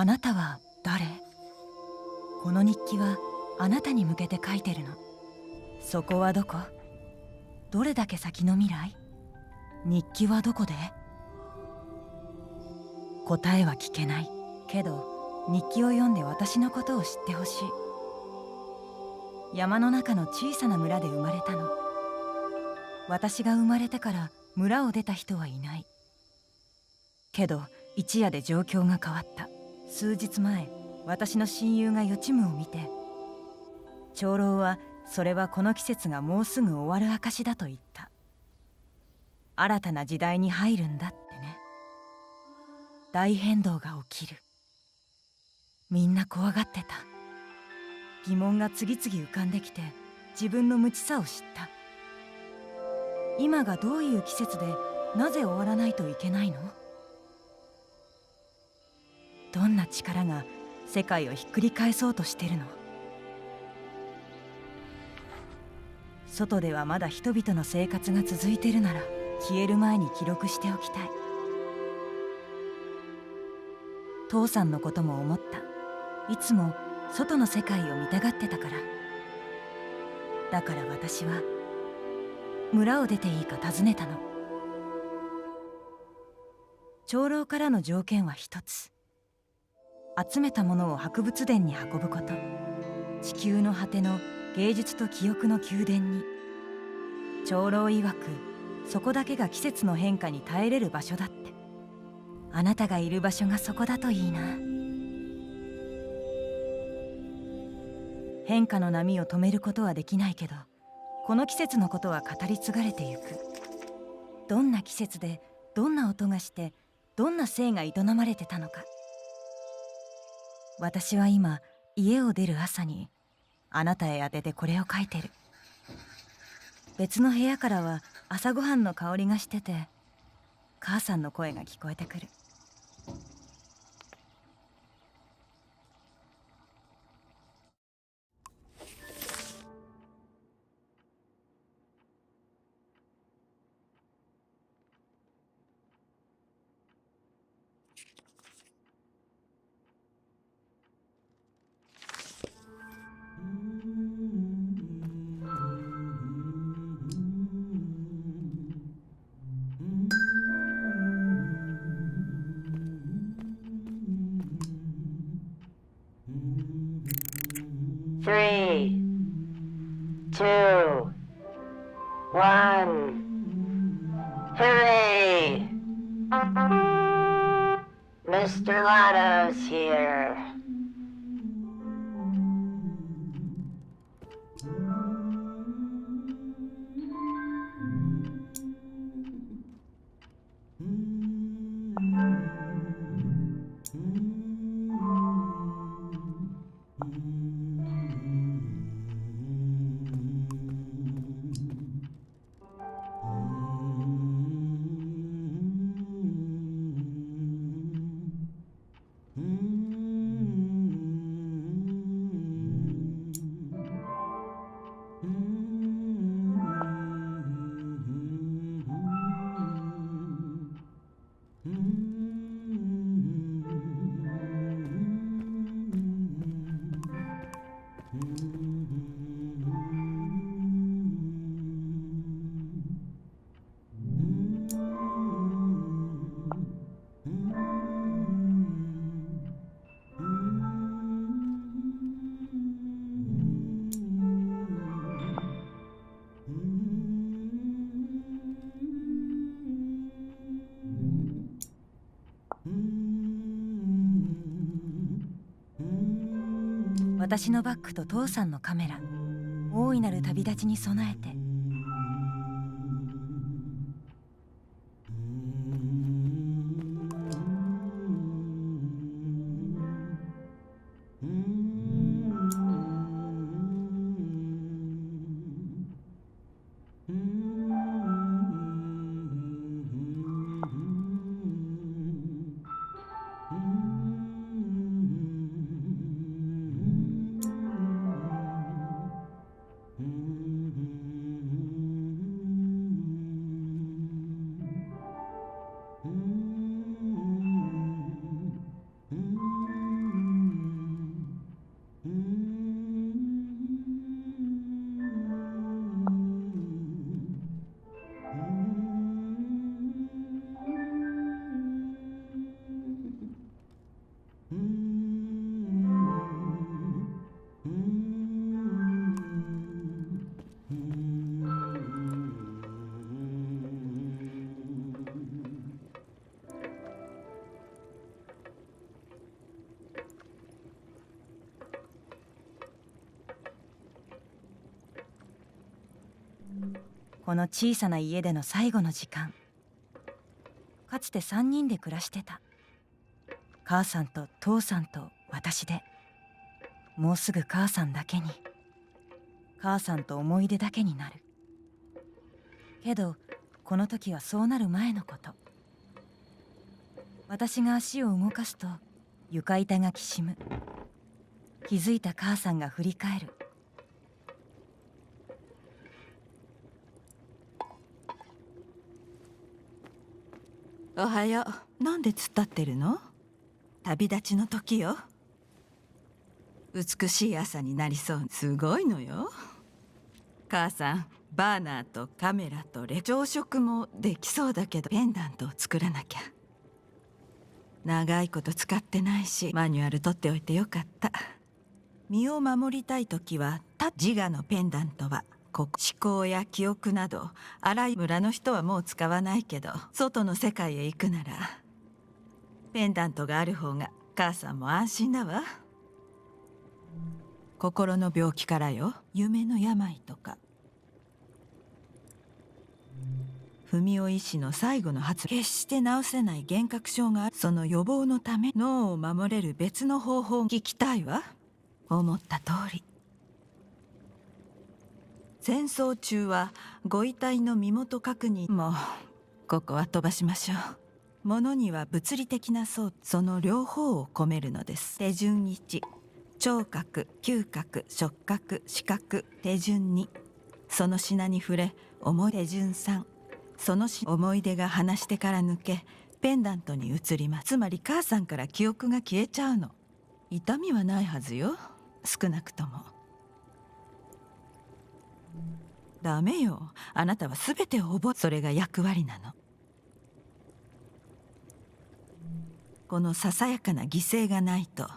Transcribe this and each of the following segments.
あなたは誰？この日記はあなたに向けて書いてるの。そこはどこ？どれだけ先の未来？日記はどこで？答えは聞けない。けど日記を読んで私のことを知ってほしい。山の中の小さな村で生まれたの。私が生まれてから村を出た人はいない。けど一夜で状況が変わった。数日前私の親友が予知夢を見て長老はそれはこの季節がもうすぐ終わる証だと言った。新たな時代に入るんだってね。大変動が起きる。みんな怖がってた。疑問が次々浮かんできて自分の無知さを知った。今がどういう季節でなぜ終わらないといけないの？どんな力が世界をひっくり返そうとしてるの？外ではまだ人々の生活が続いてるなら消える前に記録しておきたい。父さんのことも思った。いつも外の世界を見たがってたから。だから私は村を出ていいか尋ねたの。長老からの条件は一つ。集めたものを博物殿に運ぶこと。地球の果ての芸術と記憶の宮殿に。長老曰くそこだけが季節の変化に耐えれる場所だって。あなたがいる場所がそこだといいな。変化の波を止めることはできないけどこの季節のことは語り継がれてゆく。どんな季節でどんな音がしてどんな性が営まれてたのか。私は今家を出る朝にあなたへ宛ててこれを書いてる。別の部屋からは朝ごはんの香りがしてて母さんの声が聞こえてくる。Three, two, one. Hooray! Mr. Lotto's here.「私のバッグと父さんのカメラ。大いなる旅立ちに備えて。小さな家での最後の時間。かつて3人で暮らしてた。母さんと父さんと私でもうすぐ母さんだけに。母さんと思い出だけになる。けどこの時はそうなる前のこと。私が足を動かすと床板がきしむ。気づいた母さんが振り返る。おはよう。なんで突っ立ってるの？旅立ちの時よ。美しい朝になりそう。すごいのよ。母さんバーナーとカメラとレ朝食もできそうだけどペンダントを作らなきゃ。長いこと使ってないしマニュアル取っておいてよかった。身を守りたい時は他自我のペンダントは。思考や記憶など荒い村の人はもう使わないけど外の世界へ行くならペンダントがある方が母さんも安心だわ。心の病気からよ夢の病とか。文雄医師の最後の発決して治せない幻覚症がある。その予防のため脳を守れる別の方法を聞きたいわ。思った通り。戦争中はご遺体の身元確認もここは飛ばしましょう。物には物理的な層その両方を込めるのです。手順1聴覚嗅覚触覚視覚。手順2その品に触れ思い手順3その思い出が離してから抜けペンダントに移ります。つまり母さんから記憶が消えちゃうの。痛みはないはずよ。少なくとも。ダメよ。あなたは全てを覚えそれが役割なの。このささやかな犠牲がないと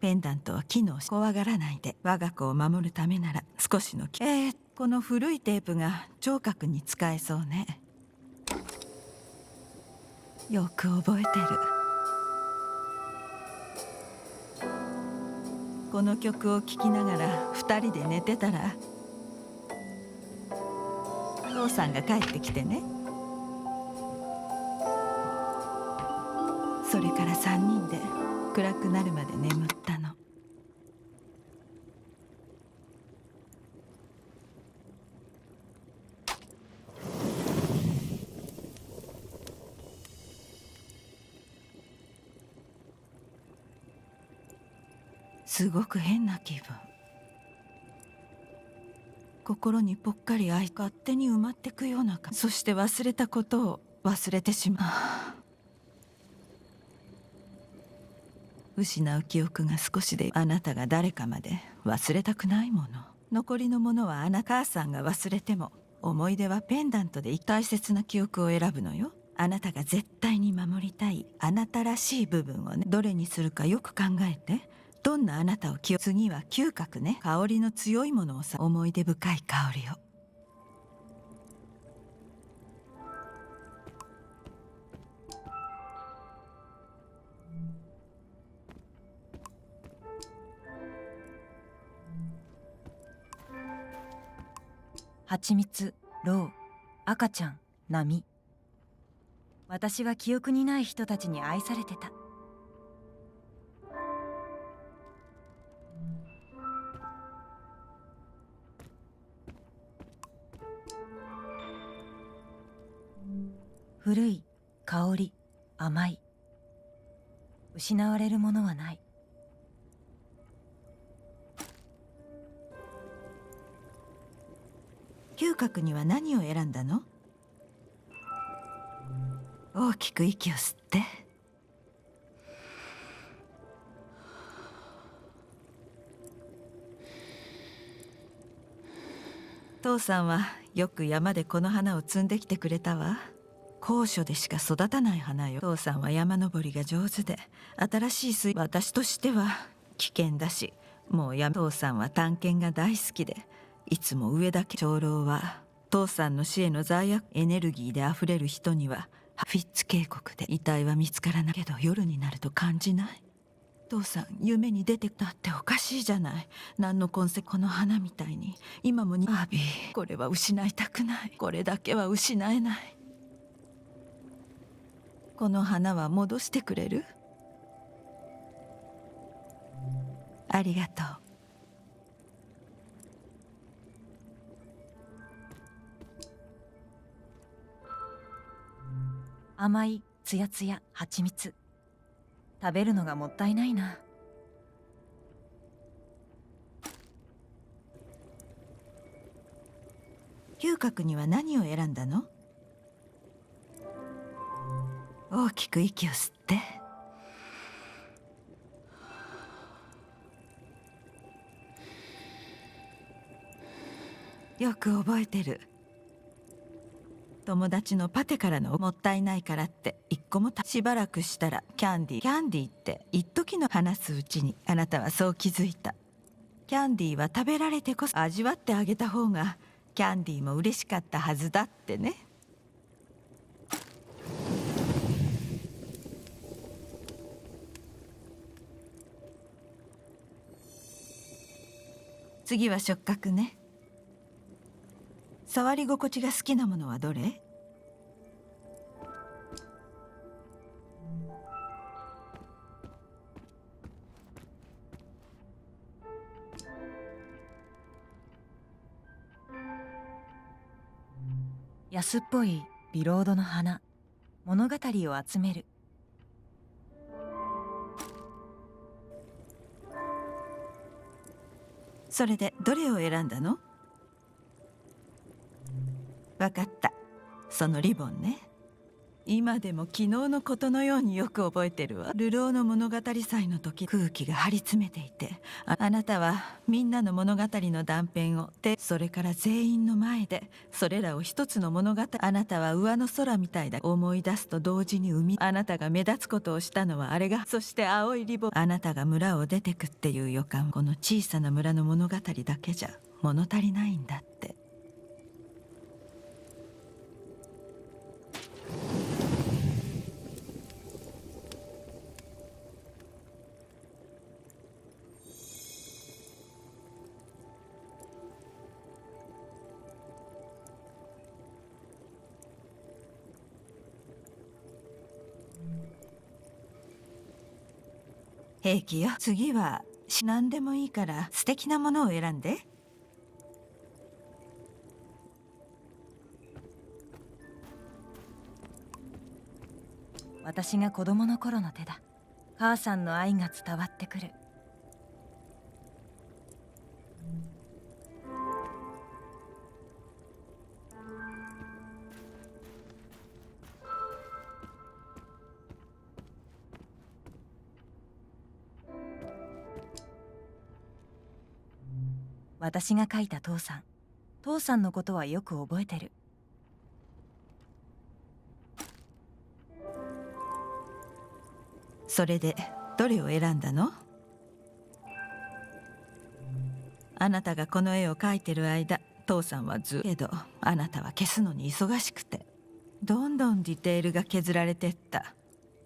ペンダントは機能し怖がらないで我が子を守るためなら少しのえー、この古いテープが聴覚に使えそうね。よく覚えてる。この曲を聴きながら2人で寝てたら父さんが帰ってきてね。それから3人で暗くなるまで眠ったの。すごく変な気分。心にぽっかり愛勝手に埋まってくようなそして忘れたことを忘れてしまう。失う記憶が少しであなたが誰かまで忘れたくないもの。残りのものはあな母さんが忘れても思い出はペンダントで大切な記憶を選ぶのよ。あなたが絶対に守りたいあなたらしい部分をねどれにするかよく考えて。どんなあなたを気を次は嗅覚ね香りの強いものをさ思い出深い香りを。蜂蜜ろう赤ちゃん波私は記憶にない人たちに愛されてた。古い香り甘い。失われるものはない。嗅覚には何を選んだの？大きく息を吸って。父さんはよく山でこの花を摘んできてくれたわ。高所でしか育たない花よ。父さんは山登りが上手で新しい水私としては危険だしもうや父さんは探検が大好きでいつも上だけ。長老は父さんの死への罪悪エネルギーであふれる人にはフィッツ渓谷で遺体は見つからない。けど夜になると感じない。父さん夢に出てたっておかしいじゃない。何の痕跡この花みたいに今もにアビーこれは失いたくない。これだけは失えない。この花は戻してくれる？ありがとう。甘いつやつや蜂蜜。食べるのがもったいないな。嗅覚には何を選んだの？大きく息を吸って。よく覚えてる。友達のパテからのもったいないからって一個もしばらくしたらキャンディーキャンディーって一時の話すうちにあなたはそう気づいた。キャンディーは食べられてこそ味わってあげた方がキャンディーも嬉しかったはずだってね。次は触覚ね。触り心地が好きなものはどれ？安っぽいビロードの花。物語を集める。それでどれを選んだの？わかった。そのリボンね。今でも昨日のことのようによく覚えてるわ。流浪の物語祭の時空気が張り詰めていて。あなたはみんなの物語の断片をでそれから全員の前でそれらを一つの物語あなたは上の空みたいだ思い出すと同時に海あなたが目立つことをしたのはあれがそして青いリボンあなたが村を出てくっていう予感。この小さな村の物語だけじゃ物足りないんだって。平気よ。次は何でもいいから素敵なものを選んで。私が子供の頃の手だ。母さんの愛が伝わってくる。私が書いた父さん。父さんのことはよく覚えてる。それでどれを選んだの？あなたがこの絵を描いてる間父さんはずけどあなたは消すのに忙しくてどんどんディテールが削られてった。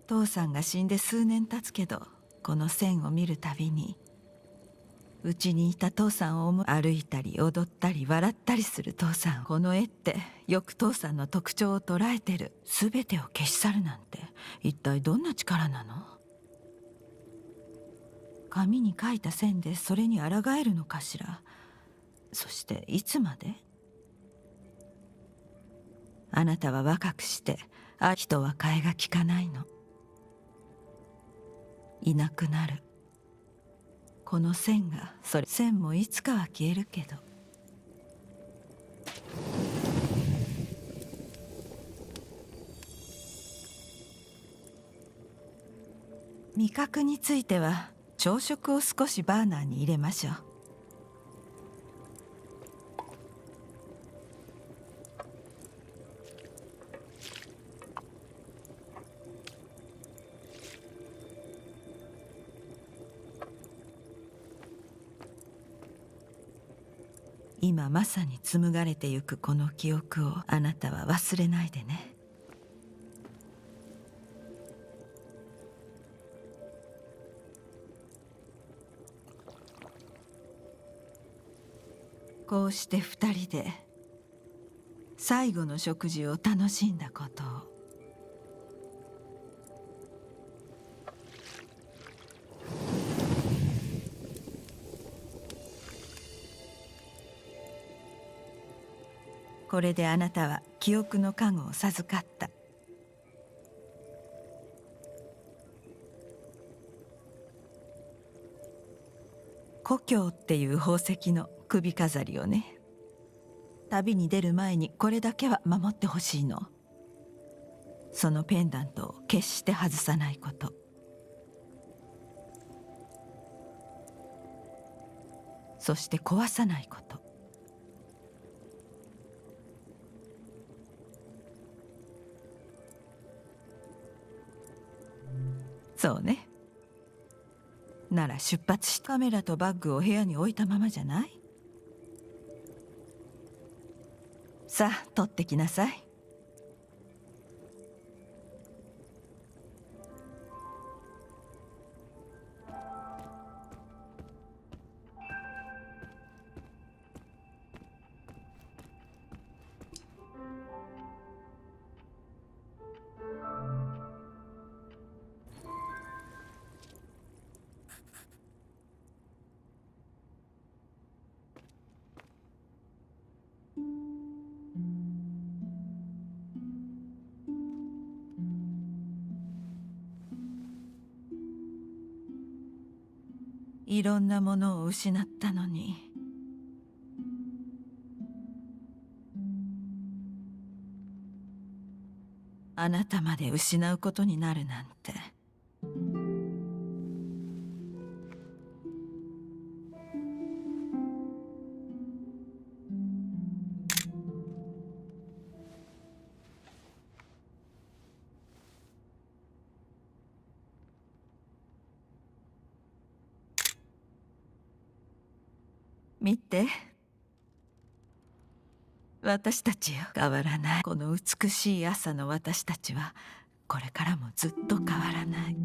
父さんが死んで数年経つけどこの線を見るたびにうちにいた父さんを思歩いたり踊ったり笑ったりする父さんこの絵ってよく父さんの特徴を捉えてる。全てを消し去るなんて。一体どんな力なの？紙に描いた線でそれに抗えるのかしら？そしていつまで？あなたは若くしてあ人は替えが利かないの。いなくなる。この線がそれ線もいつかは消えるけど。味覚については朝食を少しバーナーに入れましょう。今まさに紡がれてゆくこの記憶をあなたは忘れないでね。こうして二人で最後の食事を楽しんだことを。これであなたは記憶の加護を授かった。故郷っていう宝石の首飾りをね。旅に出る前にこれだけは守ってほしいの。そのペンダントを決して外さないこと。そして壊さないこと。そうね。なら出発しカメラとバッグを部屋に置いたままじゃない？さあ取ってきなさい。いろんなものを失ったのに。あなたまで失うことになるなんて。見て。私たちよ変わらない。この美しい朝の私たちはこれからもずっと変わらない。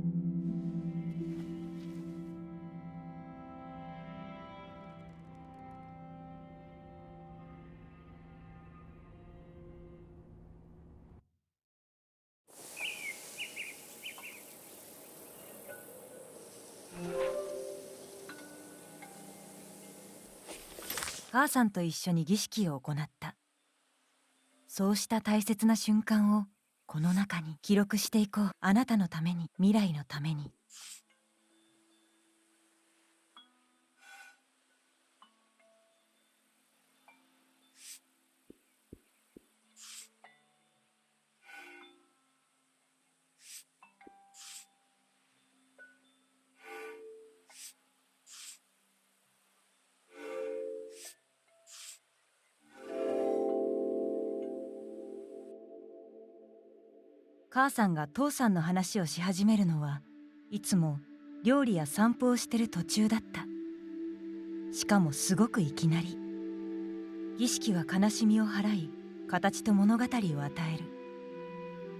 さんと一緒に儀式を行った。そうした大切な瞬間をこの中に記録していこう。あなたのために未来のために。母さんが父さんの話をし始めるのはいつも料理や散歩をしてる途中だった。しかもすごくいきなり。儀式は悲しみを払い形と物語を与える。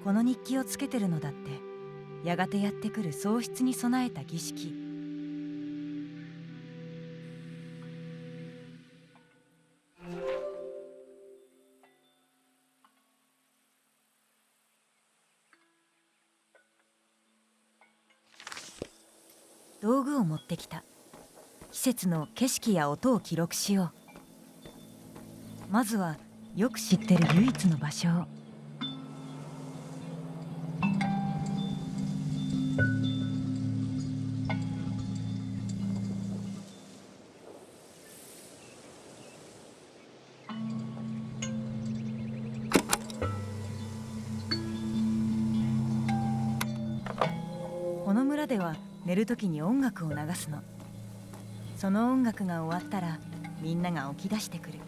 この日記をつけてるのだってやがてやってくる喪失に備えた儀式。節の景色や音を記録しよう。まずはよく知ってる唯一の場所を。この村では寝る時に音楽を流すの。その音楽が終わったらみんなが起き出してくる。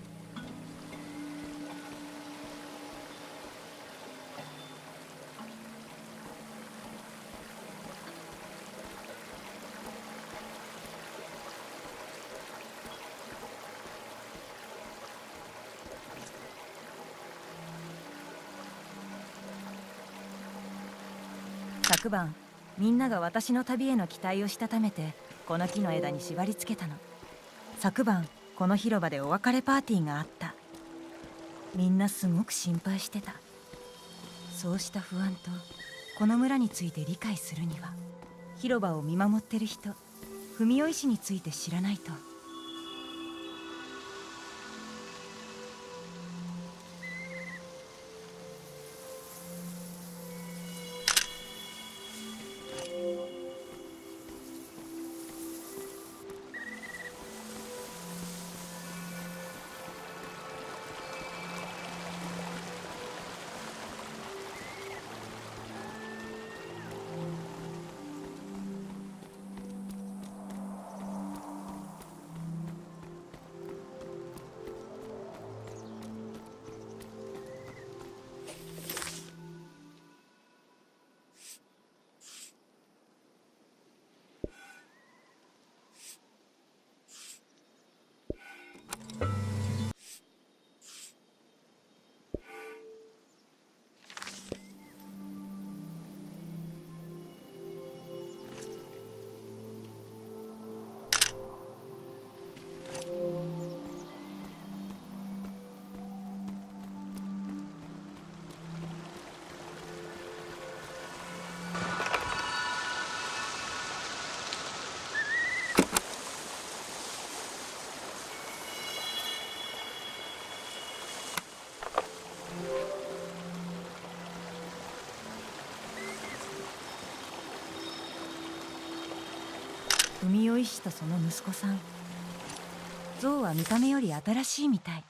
昨晩みんなが私の旅への期待をしたためてこの木の枝に縛り付けたの。昨晩この広場でお別れパーティーがあった。みんなすごく心配してた。そうした不安とこの村について理解するには広場を見守ってる人文雄医師について知らないと。文雄医師とその息子さん。像は見た目より新しいみたい。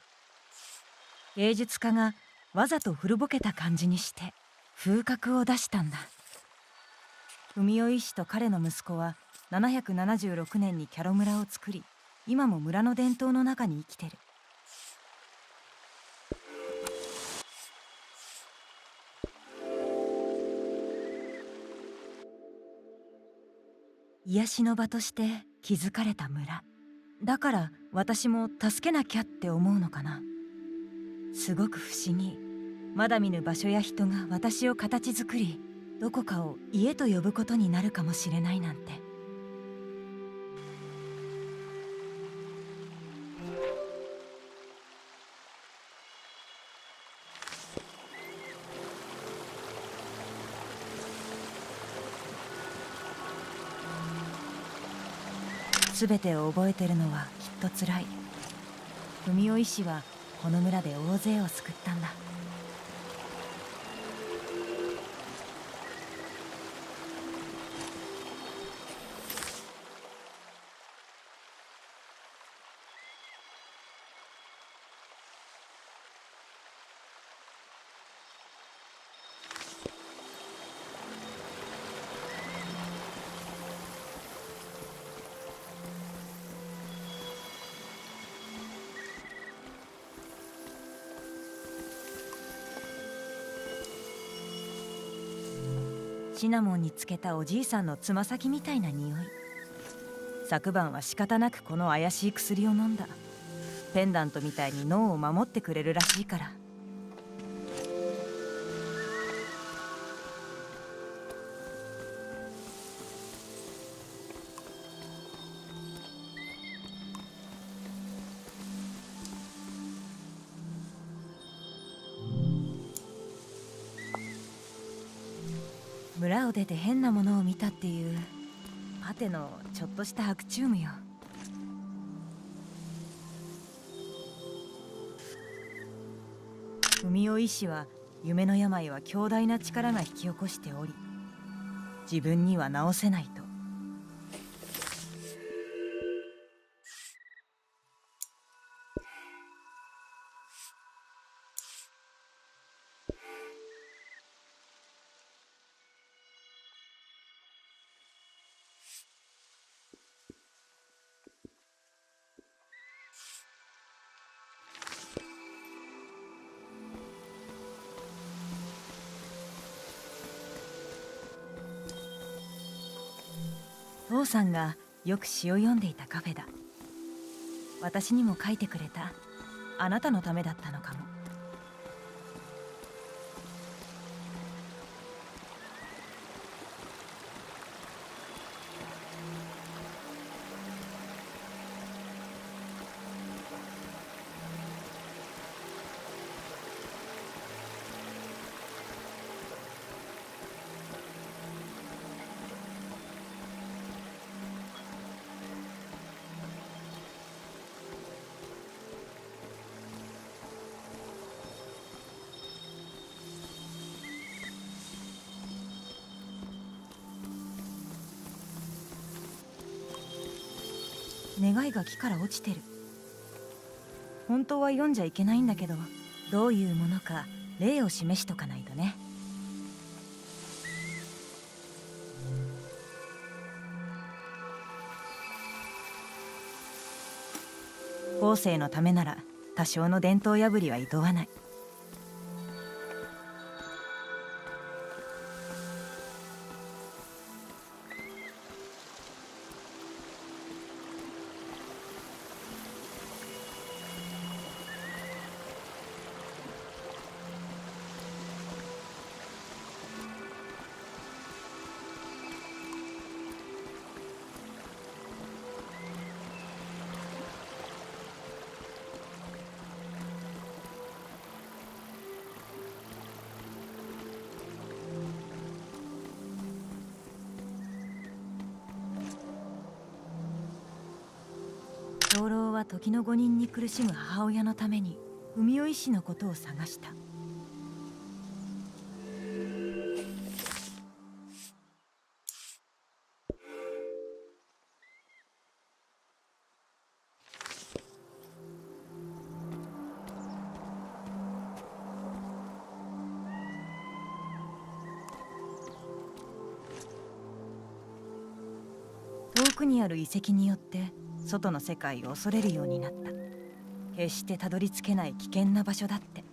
芸術家がわざと古ぼけた感じにして風格を出したんだ。文雄医師と彼の息子は776年にキャロ村を作り今も村の伝統の中に生きてる。癒しの場として築かれた村。だから私も助けなきゃって思うのかな。すごく不思議。まだ見ぬ場所や人が私を形作りどこかを家と呼ぶことになるかもしれないなんて。全てを覚えてるのはきっとつらい。文雄医師はこの村で大勢を救ったんだ。シナモンにつけたおじいさんのつま先みたいな匂い。昨晩は仕方なくこの怪しい薬を飲んだ。ペンダントみたいに脳を守ってくれるらしいから。村を出て変なものを見たっていう。パテのちょっとしたアクチュームよ。文雄医師は夢の病は強大な力が引き起こしており自分には治せないと。父さんがよく詩を読んでいたカフェだ。私にも書いてくれた。あなたのためだったのかも。願いが木から落ちてる。本当は読んじゃいけないんだけどどういうものか例を示しとかないとね。後世のためなら多少の伝統破りはいとわない。の誤認に苦しむ母親のために文雄医師のことを探した。遠くにある遺跡によって外の世界を恐れるようになった。決してたどり着けない危険な場所だって。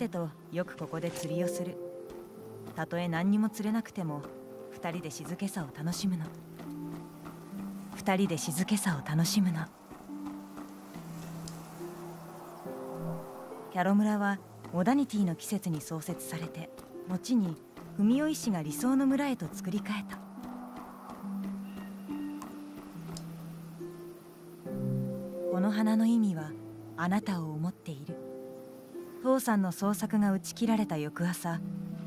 テとよくここで釣りをする。たとえ何にも釣れなくても二人で静けさを楽しむの。二人で静けさを楽しむの。キャロ村はモダニティの季節に創設されて後に文雄医師が理想の村へと作り変えた。この花の意味はあなたを思っている。父さんの捜索が打ち切られた翌朝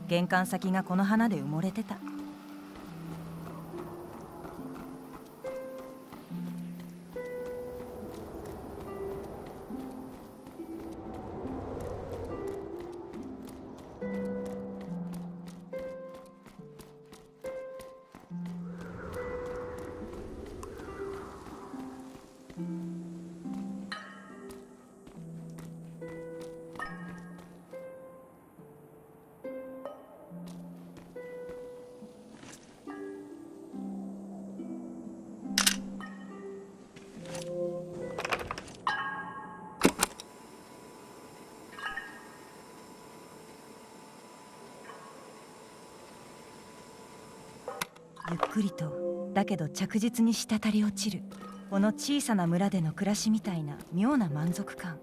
玄関先がこの花で埋もれてた。ゆっくりと。だけど着実に滴り落ちる。この小さな村での暮らしみたいな妙な満足感。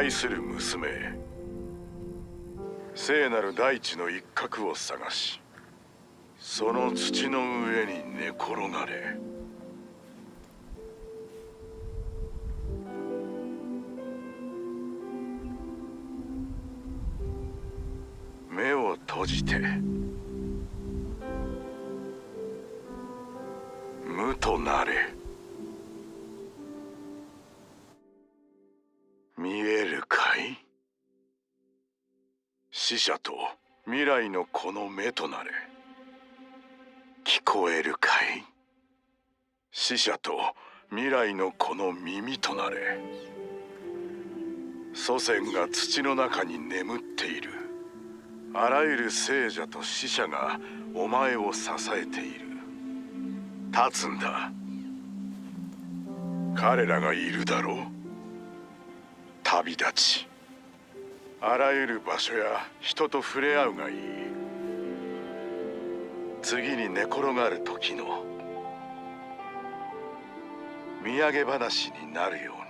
愛する娘。聖なる大地の一角を探しその土の上に寝転がれ。聞こえるかい？死者と未来のこの耳となれ。祖先が土の中に眠っている。あらゆる聖者と死者がお前を支えている。立つんだ。彼らがいるだろう。旅立ち。あらゆる場所や人と触れ合うがいい。次に寝転がる時の土産話になるように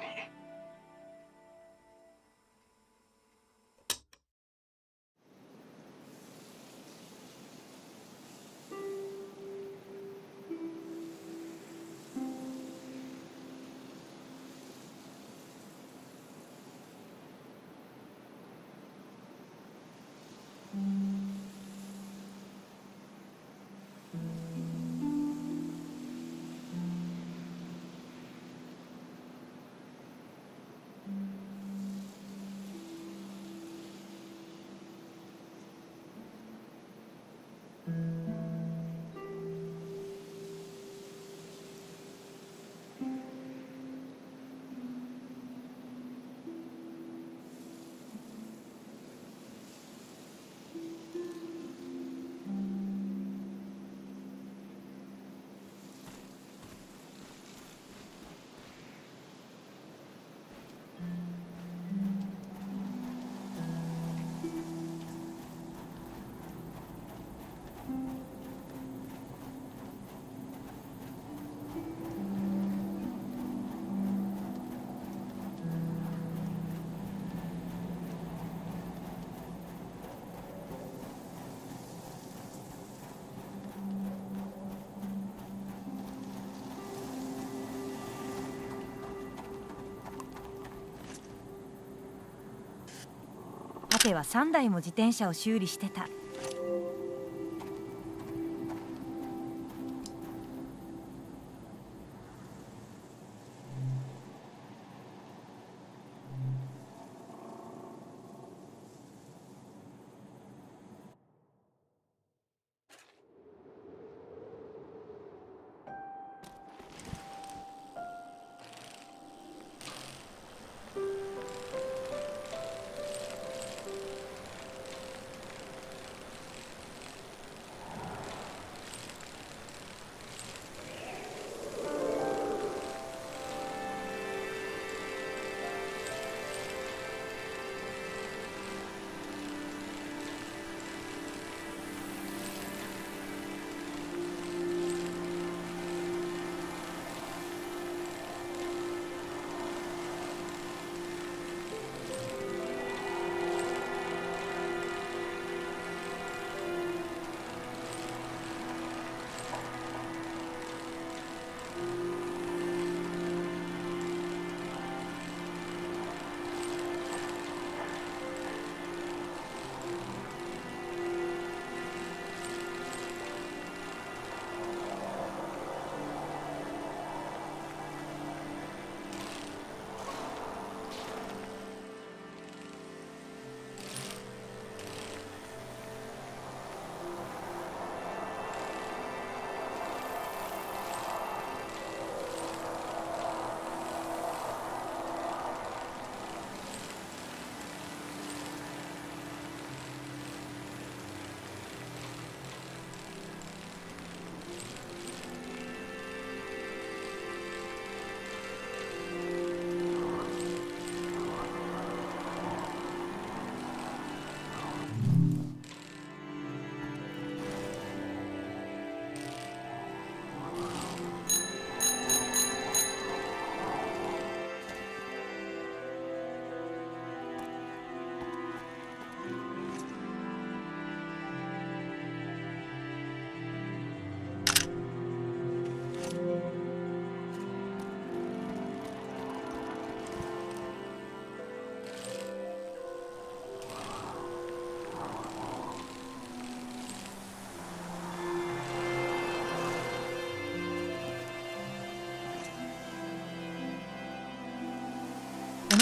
ては3台も自転車を修理してた。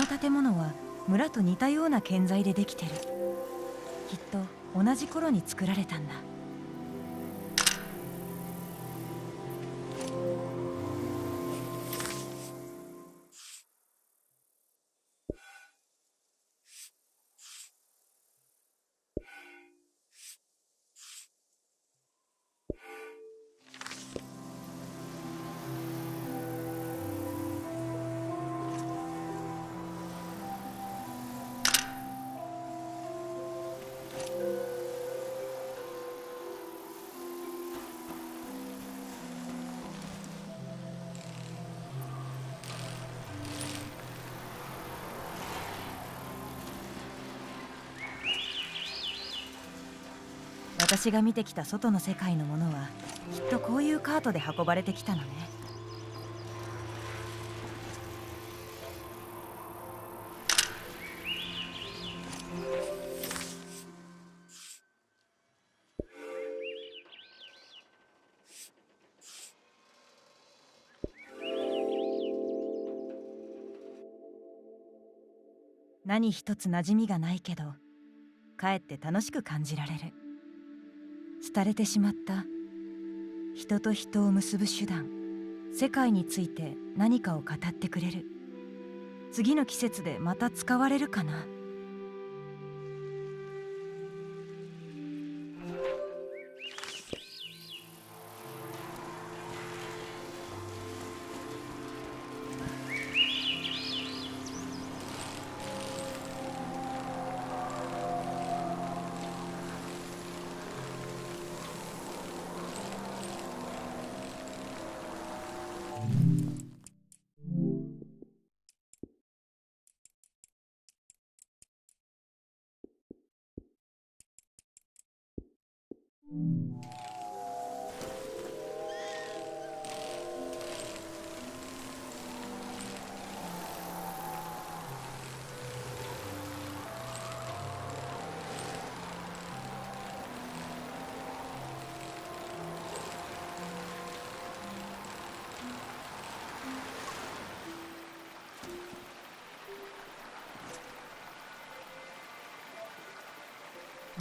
建物は村と似たような建材でできてる。きっと同じ頃に作られたんだ。私が見てきた外の世界のものはきっとこういうカートで運ばれてきたのね。何一つ馴染みがないけどかえって楽しく感じられる。廃れてしまった。人と人を結ぶ手段。世界について何かを語ってくれる。次の季節でまた使われるかな。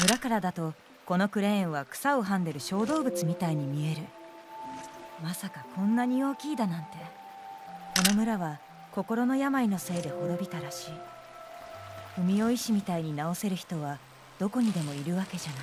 村からだとこのクレーンは草をはんでる小動物みたいに見える。まさかこんなに大きいだなんて。この村は心の病のせいで滅びたらしい。海尾医師みたいに治せる人はどこにでもいるわけじゃない。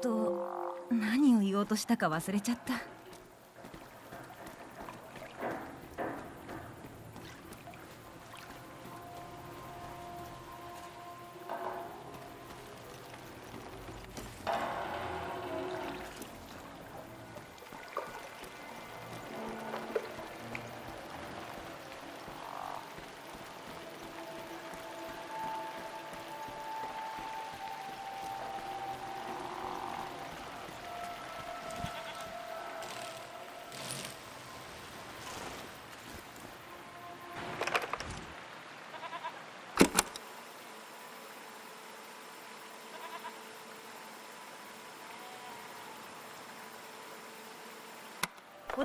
と何を言おうとしたか忘れちゃった。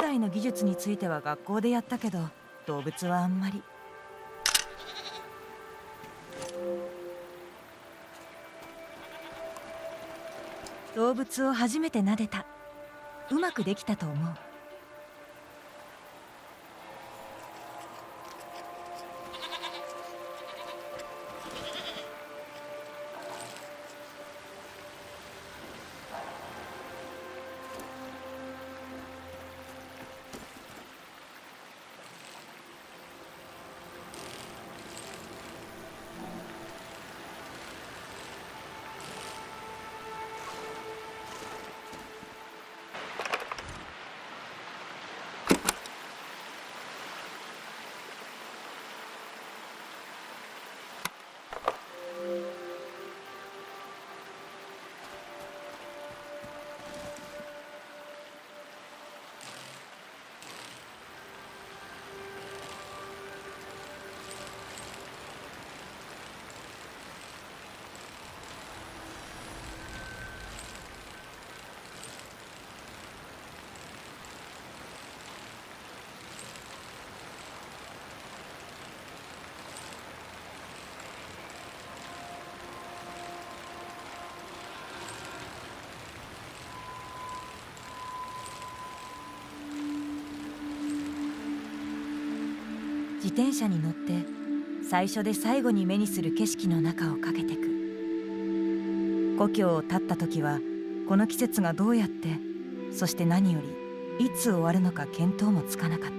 代の技術については学校でやったけど動物はあんまり。動物を初めて撫でた。うまくできたと思う。転車に乗って最初で最後に目にする景色の中を駆けてく。故郷を立った時はこの季節がどうやってそして何よりいつ終わるのか見当もつかなかった。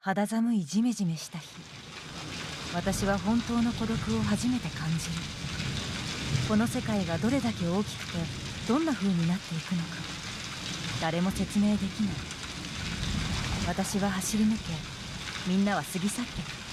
肌寒いジメジメした日。私は本当の孤独を初めて感じる。この世界がどれだけ大きくてどんな風になっていくのか。誰も説明できない。私は走り抜けみんなは過ぎ去っていく。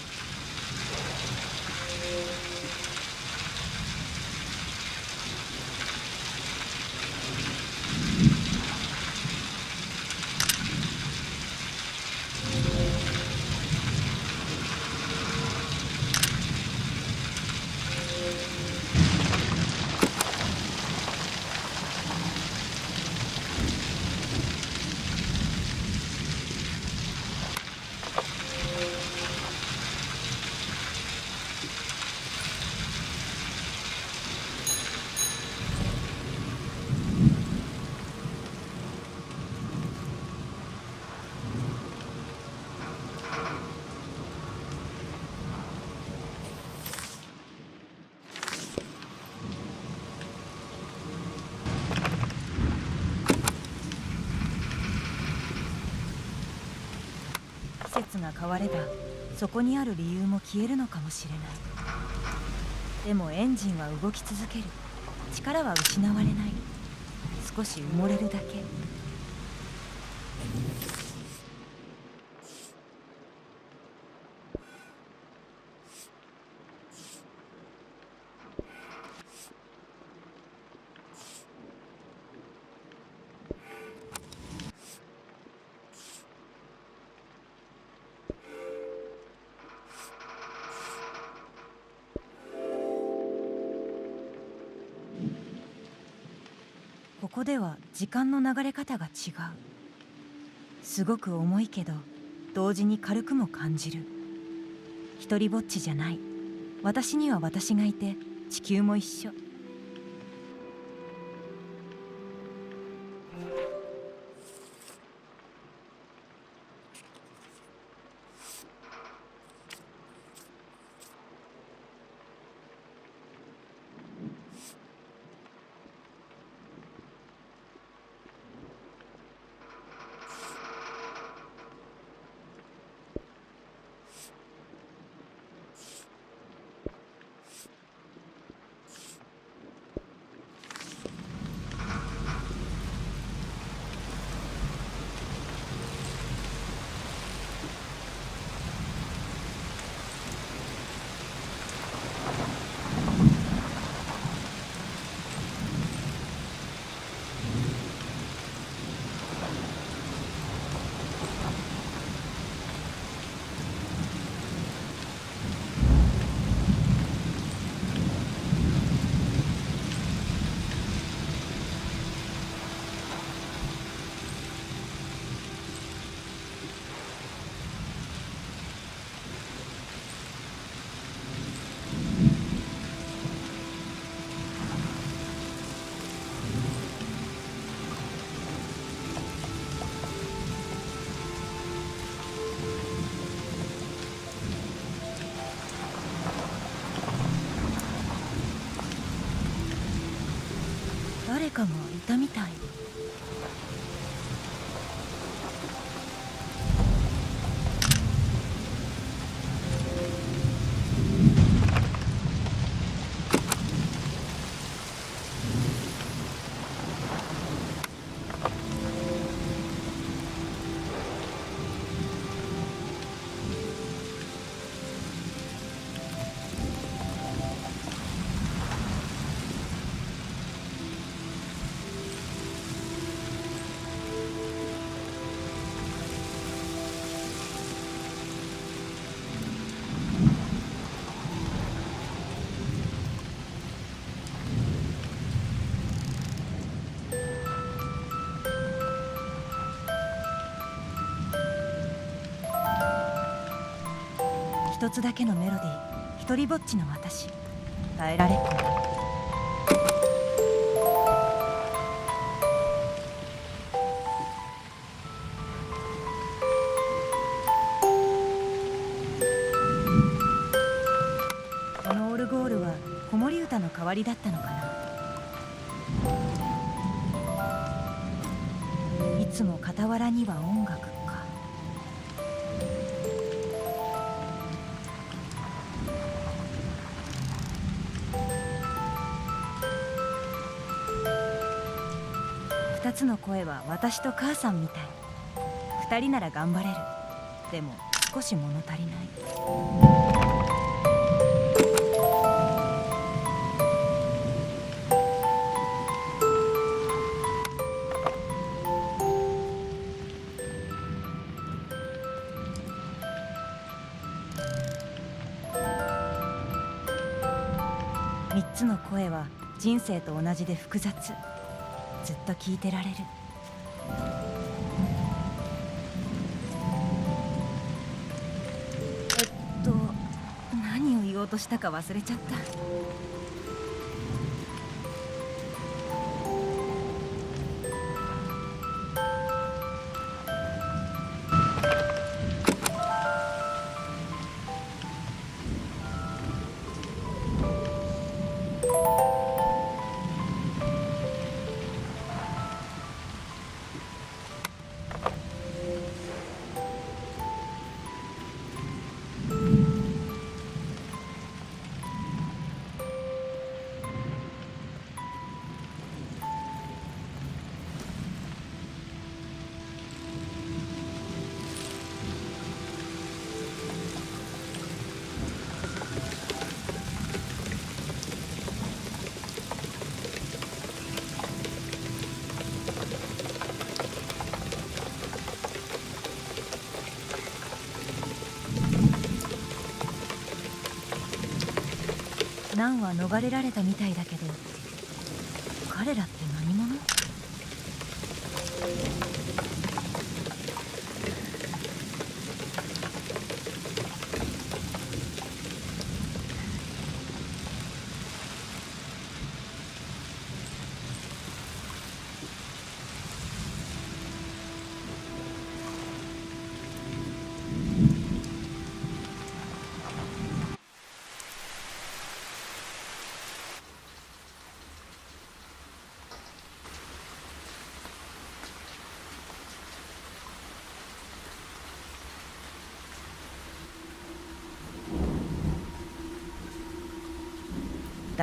が変わればそこにある理由も消えるのかもしれない。でもエンジンは動き続ける。力は失われない。少し埋もれるだけ。ここでは時間の流れ方が違う。すごく重いけど同時に軽くも感じる。一りぼっちじゃない。私には私がいて地球も一緒。ったみたい。一つだけのメロディー一りぼっちの私。耐えられっこない。このオルゴールは子守歌の代わりだったのかな。いつも傍らには音楽。つの声は私と母さんみたい。二人なら頑張れる。でも少し物足りない。三つの声は人生と同じで複雑。ずっと聞いてられる。えっと何を言おうとしたか忘れちゃった。難は逃れられたみたいだけど。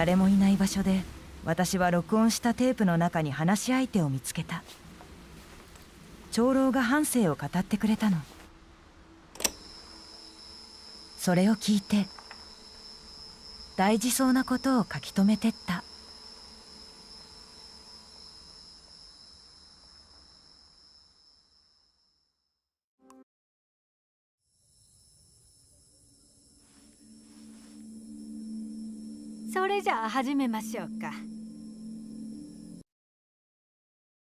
誰もいない場所で私は録音したテープの中に話し相手を見つけた。長老が半生を語ってくれたの。それを聞いて大事そうなことを書き留めてったそれじゃ始めましょうか。